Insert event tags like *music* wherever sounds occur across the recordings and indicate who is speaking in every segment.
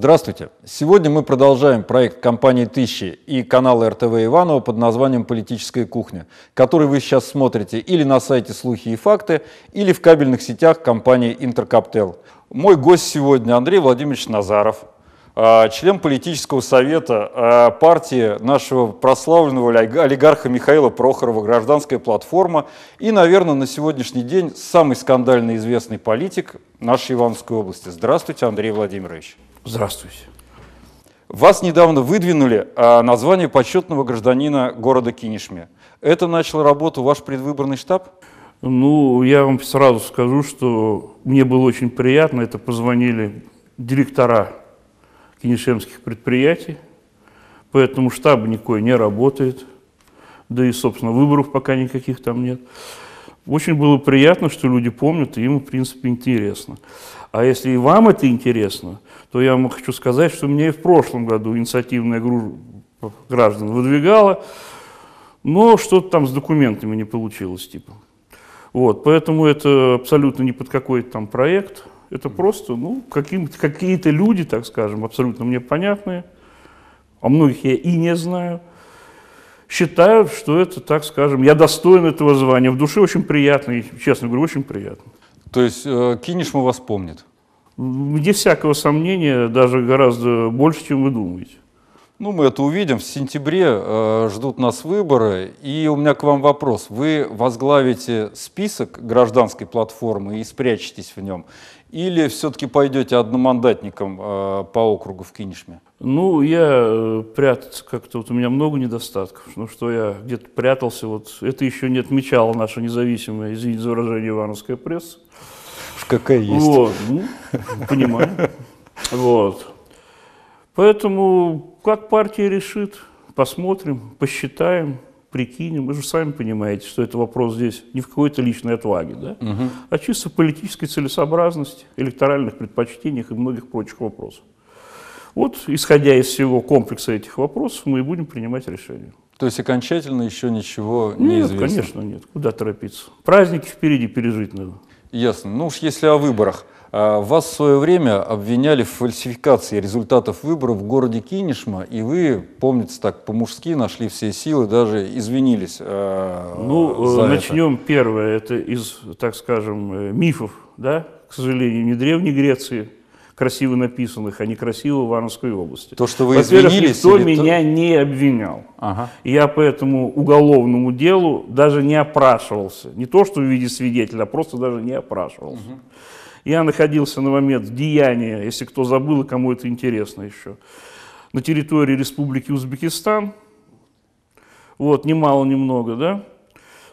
Speaker 1: Здравствуйте! Сегодня мы продолжаем проект компании «Тысячи» и канала РТВ Иванова под названием «Политическая кухня», который вы сейчас смотрите или на сайте «Слухи и факты», или в кабельных сетях компании «Интеркаптел». Мой гость сегодня Андрей Владимирович Назаров, а, член политического совета а, партии нашего прославленного олигарха Михаила Прохорова «Гражданская платформа» и, наверное, на сегодняшний день самый скандально известный политик нашей Ивановской области. Здравствуйте, Андрей Владимирович.
Speaker 2: Здравствуйте.
Speaker 1: Вас недавно выдвинули а, название почетного гражданина города Кинешме. Это начал работу ваш предвыборный штаб?
Speaker 2: Ну, я вам сразу скажу, что мне было очень приятно. Это позвонили директора кинешемских предприятий, поэтому штаб никакой не работает. Да и, собственно, выборов пока никаких там нет. Очень было приятно, что люди помнят, и им, в принципе, интересно. А если и вам это интересно, то я вам хочу сказать, что мне и в прошлом году инициативная группа граждан выдвигала, но что-то там с документами не получилось, типа. Вот, поэтому это абсолютно не под какой-то там проект, это просто, ну, какие-то люди, так скажем, абсолютно мне понятные, а многих я и не знаю, считают, что это, так скажем, я достоин этого звания. В душе очень приятно, и, честно говорю, очень приятно.
Speaker 1: То есть э, Кинешма вас помнит?
Speaker 2: Где всякого сомнения, даже гораздо больше, чем вы думаете.
Speaker 1: Ну, мы это увидим. В сентябре э, ждут нас выборы. И у меня к вам вопрос. Вы возглавите список гражданской платформы и спрячетесь в нем? Или все-таки пойдете одномандатником э, по округу в Кинешме?
Speaker 2: Ну, я э, прятаться как-то, вот у меня много недостатков. Ну, что я где-то прятался, вот это еще не отмечала наша независимая, извините за выражение, Ивановская пресса.
Speaker 1: Какая есть.
Speaker 2: Вот, ну, понимаю. *laughs* Вот. Поэтому, как партия решит, посмотрим, посчитаем, прикинем. Вы же сами понимаете, что это вопрос здесь не в какой-то личной отваге, да? угу. а чисто политической целесообразности, электоральных предпочтениях и многих прочих вопросов. Вот, исходя из всего комплекса этих вопросов, мы и будем принимать решения.
Speaker 1: То есть окончательно еще ничего не
Speaker 2: нет,
Speaker 1: известно?
Speaker 2: Нет, конечно, нет. Куда торопиться? Праздники впереди пережить надо.
Speaker 1: Ясно. Ну уж если о выборах. А, вас в свое время обвиняли в фальсификации результатов выборов в городе Кинешма, и вы, помните, так по-мужски нашли все силы, даже извинились. Э,
Speaker 2: ну, за начнем это. первое, это из, так скажем, э, мифов, да, к сожалению, не Древней Греции, красиво написанных, а не красиво в Ивановской области.
Speaker 1: То, что вы извинились?
Speaker 2: никто меня то... не обвинял. Ага. Я по этому уголовному делу даже не опрашивался. Не то, что в виде свидетеля, а просто даже не опрашивался. Угу. Я находился на момент деяния, если кто забыл и кому это интересно еще, на территории Республики Узбекистан. Вот, немало, немного, да.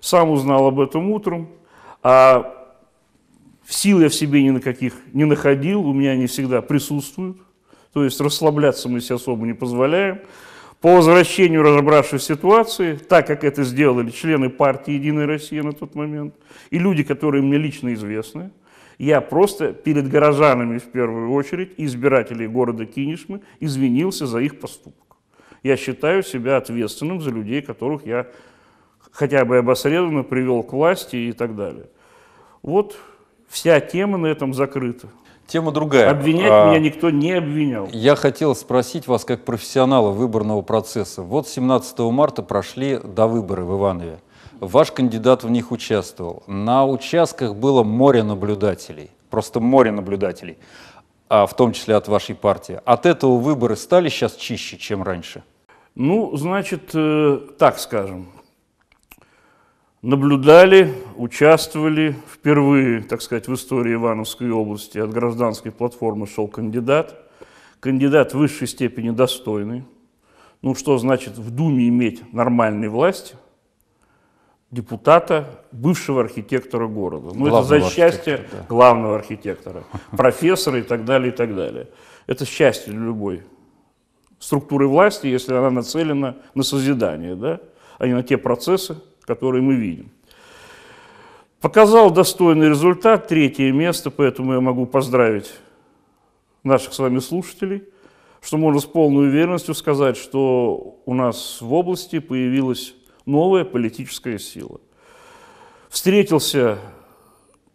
Speaker 2: Сам узнал об этом утром, а сил я в себе ни на каких не находил, у меня они всегда присутствуют. То есть расслабляться мы себе особо не позволяем. По возвращению, разобравшись в ситуации, так как это сделали члены партии «Единая Россия» на тот момент, и люди, которые мне лично известны, я просто перед горожанами в первую очередь, избирателей города Кинешмы, извинился за их поступок. Я считаю себя ответственным за людей, которых я хотя бы обосредованно привел к власти и так далее. Вот вся тема на этом закрыта.
Speaker 1: Тема другая.
Speaker 2: Обвинять а, меня никто не обвинял.
Speaker 1: Я хотел спросить вас как профессионала выборного процесса. Вот 17 марта прошли до выборы в Иванове. Ваш кандидат в них участвовал. На участках было море наблюдателей, просто море наблюдателей, а в том числе от вашей партии. От этого выборы стали сейчас чище, чем раньше?
Speaker 2: Ну, значит, э, так скажем. Наблюдали, участвовали. Впервые, так сказать, в истории Ивановской области от гражданской платформы шел кандидат. Кандидат в высшей степени достойный. Ну, что значит в Думе иметь нормальной власти – депутата, бывшего архитектора города. Ну, это за счастье да. главного архитектора, профессора и так далее, и так далее. Это счастье для любой структуры власти, если она нацелена на созидание, да, а не на те процессы, которые мы видим. Показал достойный результат, третье место, поэтому я могу поздравить наших с вами слушателей, что можно с полной уверенностью сказать, что у нас в области появилась новая политическая сила. Встретился,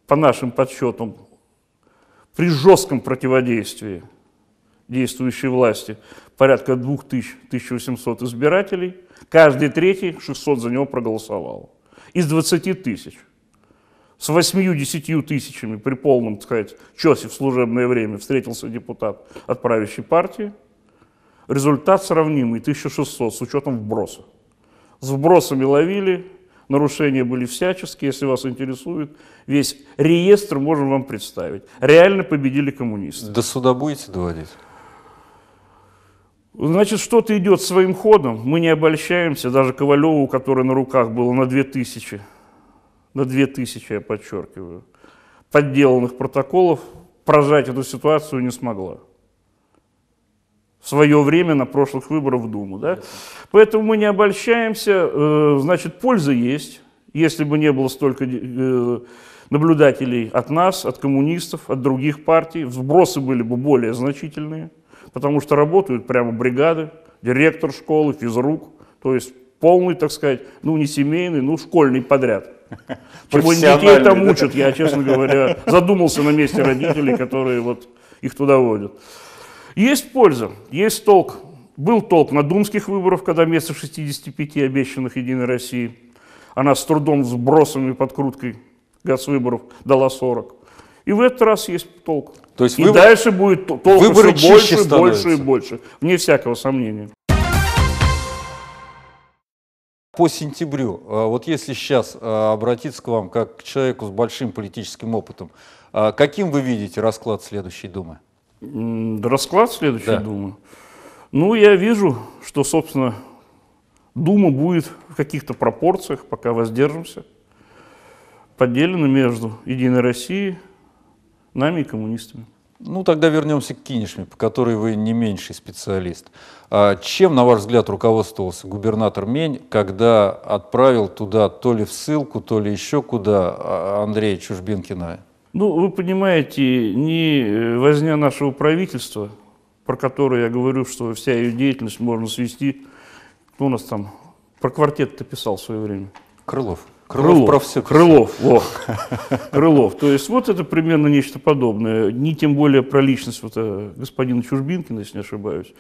Speaker 2: по нашим подсчетам, при жестком противодействии действующей власти порядка 2000-1800 избирателей, каждый третий 600 за него проголосовал. Из 20 тысяч. С 8-10 тысячами при полном, так сказать, чесе в служебное время встретился депутат от правящей партии. Результат сравнимый, 1600 с учетом вброса. С вбросами ловили, нарушения были всяческие, если вас интересует, весь реестр можем вам представить. Реально победили коммунисты.
Speaker 1: До суда будете доводить?
Speaker 2: Значит, что-то идет своим ходом, мы не обольщаемся, даже Ковалеву, который на руках был на 2000, на 2000, я подчеркиваю, подделанных протоколов, прожать эту ситуацию не смогла в свое время на прошлых выборах в Думу. Да? Поэтому мы не обольщаемся, э, значит, польза есть. Если бы не было столько э, наблюдателей от нас, от коммунистов, от других партий, сбросы были бы более значительные, потому что работают прямо бригады, директор школы, физрук, то есть полный, так сказать, ну не семейный, ну школьный подряд. Чего детей там учат, я, честно говоря, задумался на месте родителей, которые вот их туда водят. Есть польза, есть толк. Был толк на думских выборах, когда вместо 65 обещанных Единой России она с трудом, с бросами, подкруткой выборов дала 40. И в этот раз есть толк. То есть и выбор... дальше будет толк Выборы все больше, становятся. больше и больше, вне всякого сомнения.
Speaker 1: По сентябрю, а, вот если сейчас а, обратиться к вам как к человеку с большим политическим опытом, а, каким вы видите расклад следующей Думы?
Speaker 2: Расклад следующей да. Думы? Ну, я вижу, что, собственно, Дума будет в каких-то пропорциях, пока воздержимся, поделена между Единой Россией, нами и коммунистами.
Speaker 1: Ну, тогда вернемся к Кинешме, по которой вы не меньший специалист. А чем, на ваш взгляд, руководствовался губернатор Мень, когда отправил туда то ли в ссылку, то ли еще куда а, Андрея Чужбинкина?
Speaker 2: Ну, вы понимаете, не э, возня нашего правительства, про которое я говорю, что вся ее деятельность можно свести, кто у нас там про квартет-то писал в свое время?
Speaker 1: Крылов.
Speaker 2: Крылов, Крылов про все Крылов, вот. *laughs* Крылов. То есть вот это примерно нечто подобное. Не тем более про личность вот, э, господина Чужбинкина, если не ошибаюсь.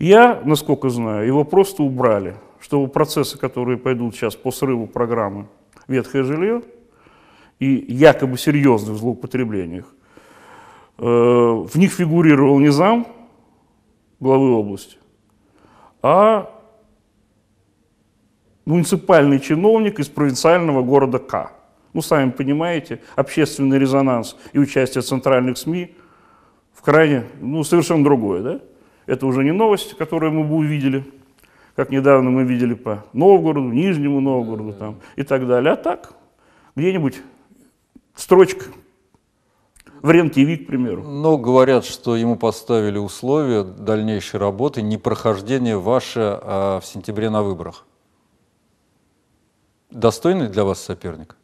Speaker 2: Я, насколько знаю, его просто убрали, чтобы процессы, которые пойдут сейчас по срыву программы «Ветхое жилье», и якобы серьезных злоупотреблениях. Э, в них фигурировал не зам главы области, а муниципальный чиновник из провинциального города К. Ну, сами понимаете, общественный резонанс и участие центральных СМИ в крайне, ну, совершенно другое, да? Это уже не новость, которую мы бы увидели, как недавно мы видели по Новгороду, Нижнему Новгороду там, и так далее. А так, где-нибудь строчка в РЕН-ТВ, к примеру.
Speaker 1: Но говорят, что ему поставили условия дальнейшей работы не прохождение ваше а в сентябре на выборах. Достойный для вас соперник?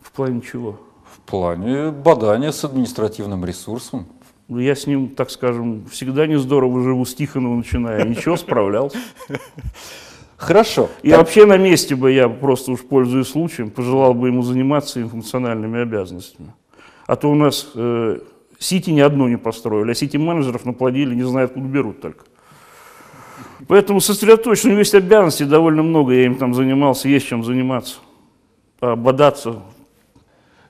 Speaker 2: В плане чего?
Speaker 1: В плане бадания с административным ресурсом.
Speaker 2: Ну, я с ним, так скажем, всегда не здорово живу с Тихонова начиная. Ничего, справлялся. *laughs*
Speaker 1: Хорошо.
Speaker 2: И так... вообще на месте бы я просто уж пользуясь случаем, пожелал бы ему заниматься своими функциональными обязанностями. А то у нас э, Сити ни одно не построили, а Сити-менеджеров наплодили, не знаю, откуда берут только. Поэтому сосредоточен, у него есть обязанностей довольно много, я им там занимался, есть чем заниматься. А бодаться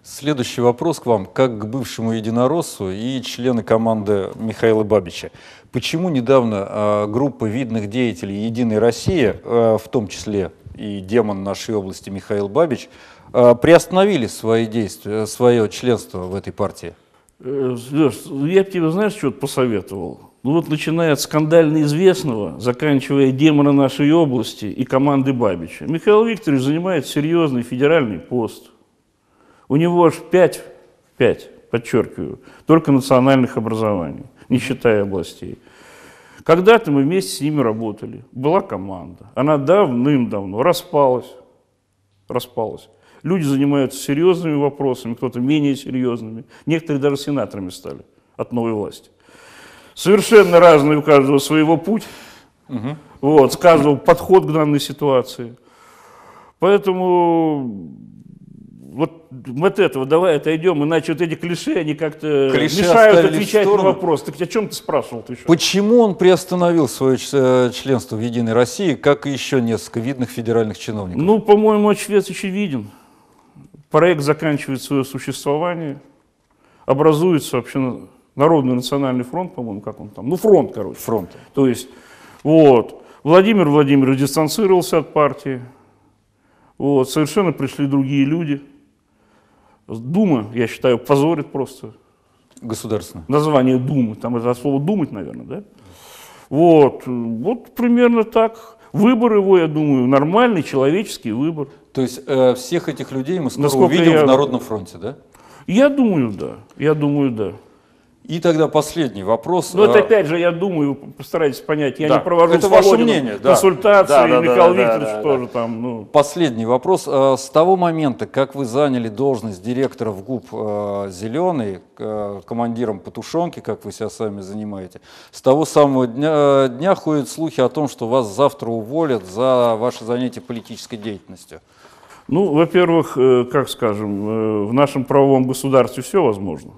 Speaker 1: Следующий вопрос к вам, как к бывшему единороссу и члены команды Михаила Бабича. Почему недавно э, группа видных деятелей «Единой России», э, в том числе и демон нашей области Михаил Бабич, э, приостановили свои действия, свое членство в этой партии?
Speaker 2: Леш, я бы тебе, знаешь, что-то посоветовал? Ну вот начиная от скандально известного, заканчивая демона нашей области и команды Бабича. Михаил Викторович занимает серьезный федеральный пост – у него аж пять, пять, подчеркиваю, только национальных образований, не считая областей. Когда-то мы вместе с ними работали, была команда. Она давным-давно распалась, распалась. Люди занимаются серьезными вопросами, кто-то менее серьезными. Некоторые даже сенаторами стали от новой власти. Совершенно разный у каждого своего путь, угу. вот, с каждого подход к данной ситуации. Поэтому вот от этого давай отойдем, иначе вот эти клише, они как-то мешают отвечать на вопрос. Так о чем ты спрашивал? Ты
Speaker 1: Почему он приостановил свое э, членство в «Единой России», как и еще несколько видных федеральных чиновников?
Speaker 2: Ну, по-моему, ответ очевиден. Проект заканчивает свое существование, образуется вообще Народный национальный фронт, по-моему, как он там, ну фронт, короче.
Speaker 1: Фронт.
Speaker 2: То есть, вот, Владимир Владимирович дистанцировался от партии, вот, совершенно пришли другие люди. Дума, я считаю, позорит просто.
Speaker 1: Государственно.
Speaker 2: Название Думы, там это слово думать, наверное, да? Вот, вот примерно так. Выбор его, я думаю, нормальный человеческий выбор.
Speaker 1: То есть э, всех этих людей мы скоро Насколько увидим я... в Народном фронте, да?
Speaker 2: Я думаю, да. Я думаю, да.
Speaker 1: И тогда последний вопрос.
Speaker 2: Ну, это а, опять же, я думаю, постарайтесь понять, я да. не провожу
Speaker 1: это ваше мнение,
Speaker 2: да. консультации, да, да, Михаил да, Викторович да, тоже да. там. Ну.
Speaker 1: Последний вопрос. А, с того момента, как вы заняли должность директора в ГУП а, «Зеленый», командиром Патушонки, как вы себя сами занимаете, с того самого дня, дня ходят слухи о том, что вас завтра уволят за ваше занятие политической деятельностью.
Speaker 2: Ну, во-первых, э, как скажем, э, в нашем правовом государстве все возможно.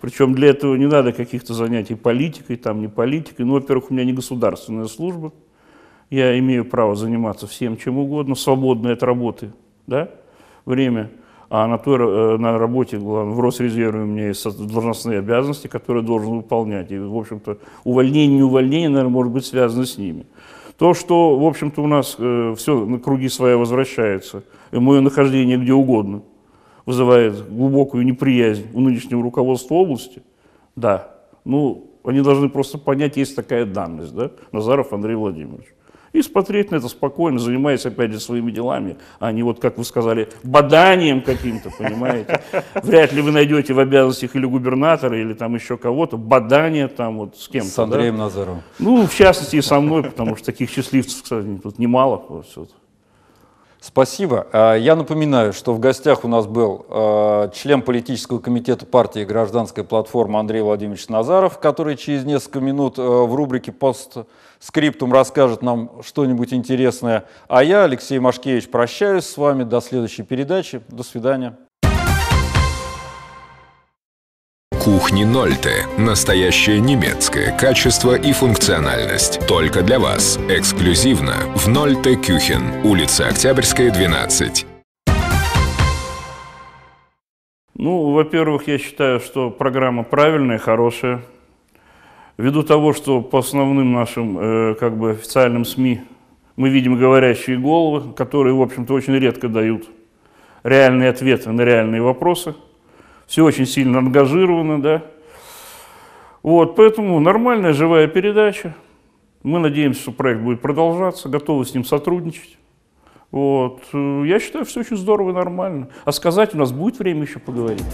Speaker 2: Причем для этого не надо каких-то занятий политикой, там не политикой. Ну, во-первых, у меня не государственная служба. Я имею право заниматься всем, чем угодно, свободное от работы, да, время. А на, той, э, на работе в Росрезерве у меня есть должностные обязанности, которые должен выполнять. И, в общем-то, увольнение, не увольнение, наверное, может быть связано с ними. То, что, в общем-то, у нас э, все на круги своя возвращается, и мое нахождение где угодно – вызывает глубокую неприязнь у нынешнего руководства области, да, ну, они должны просто понять, есть такая данность, да, Назаров Андрей Владимирович. И смотреть на это спокойно, занимаясь, опять же, своими делами, а не вот, как вы сказали, баданием каким-то, понимаете. *laughs* Вряд ли вы найдете в обязанностях или губернатора, или там еще кого-то, бадание там вот с кем-то.
Speaker 1: С Андреем да? Назаровым.
Speaker 2: Ну, в частности, и со мной, потому что таких счастливцев, кстати, тут немало. Вот,
Speaker 1: Спасибо. А, я напоминаю, что в гостях у нас был а, член политического комитета партии «Гражданская платформа» Андрей Владимирович Назаров, который через несколько минут а, в рубрике «Постскриптум» расскажет нам что-нибудь интересное. А я, Алексей Машкевич, прощаюсь с вами до следующей передачи. До свидания.
Speaker 3: Кухни Нольте. Настоящее немецкое качество и функциональность. Только для вас. Эксклюзивно в Нольте Кюхен. Улица Октябрьская, 12.
Speaker 2: Ну, во-первых, я считаю, что программа правильная, хорошая. Ввиду того, что по основным нашим э, как бы официальным СМИ мы видим говорящие головы, которые, в общем-то, очень редко дают реальные ответы на реальные вопросы – все очень сильно ангажировано, да. Вот, поэтому нормальная живая передача. Мы надеемся, что проект будет продолжаться, готовы с ним сотрудничать. Вот. Я считаю, все очень здорово и нормально. А сказать у нас будет время еще поговорить.